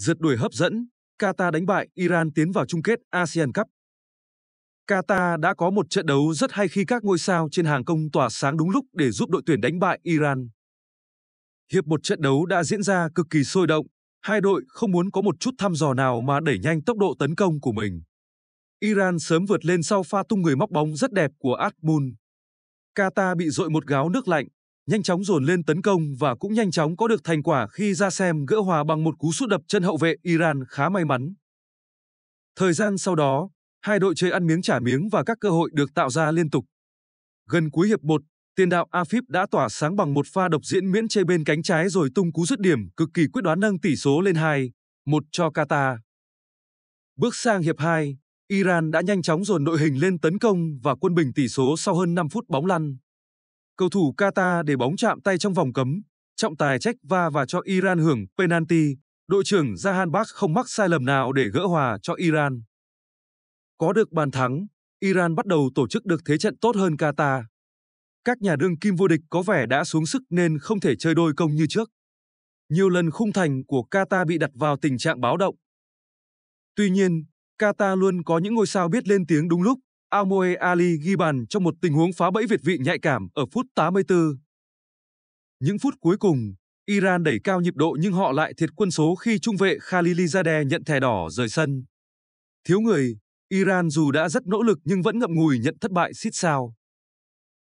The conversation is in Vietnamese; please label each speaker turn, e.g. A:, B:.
A: Rượt đuổi hấp dẫn, Qatar đánh bại Iran tiến vào chung kết ASEAN Cup. Qatar đã có một trận đấu rất hay khi các ngôi sao trên hàng công tỏa sáng đúng lúc để giúp đội tuyển đánh bại Iran. Hiệp một trận đấu đã diễn ra cực kỳ sôi động, hai đội không muốn có một chút thăm dò nào mà đẩy nhanh tốc độ tấn công của mình. Iran sớm vượt lên sau pha tung người móc bóng rất đẹp của Atmun. Qatar bị dội một gáo nước lạnh, nhanh chóng dồn lên tấn công và cũng nhanh chóng có được thành quả khi ra xem gỡ hòa bằng một cú sút đập chân hậu vệ Iran khá may mắn. Thời gian sau đó, hai đội chơi ăn miếng trả miếng và các cơ hội được tạo ra liên tục. Gần cuối hiệp 1, tiền đạo Afif đã tỏa sáng bằng một pha độc diễn miễn chê bên cánh trái rồi tung cú dứt điểm cực kỳ quyết đoán nâng tỷ số lên 2, 1 cho Qatar. Bước sang hiệp 2, Iran đã nhanh chóng dồn đội hình lên tấn công và quân bình tỷ số sau hơn 5 phút bóng lăn. Cầu thủ Qatar để bóng chạm tay trong vòng cấm, trọng tài trách va và cho Iran hưởng penalty. Đội trưởng Jahan Bakh không mắc sai lầm nào để gỡ hòa cho Iran. Có được bàn thắng, Iran bắt đầu tổ chức được thế trận tốt hơn Qatar. Các nhà đương kim vô địch có vẻ đã xuống sức nên không thể chơi đôi công như trước. Nhiều lần khung thành của Qatar bị đặt vào tình trạng báo động. Tuy nhiên, Qatar luôn có những ngôi sao biết lên tiếng đúng lúc. Amoe Ali ghi bàn trong một tình huống phá bẫy Việt vị nhạy cảm ở phút 84. Những phút cuối cùng, Iran đẩy cao nhịp độ nhưng họ lại thiệt quân số khi trung vệ Khalilizadeh nhận thẻ đỏ rời sân. Thiếu người, Iran dù đã rất nỗ lực nhưng vẫn ngậm ngùi nhận thất bại xít sao.